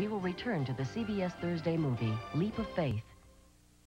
we will return to the CBS Thursday movie, Leap of Faith.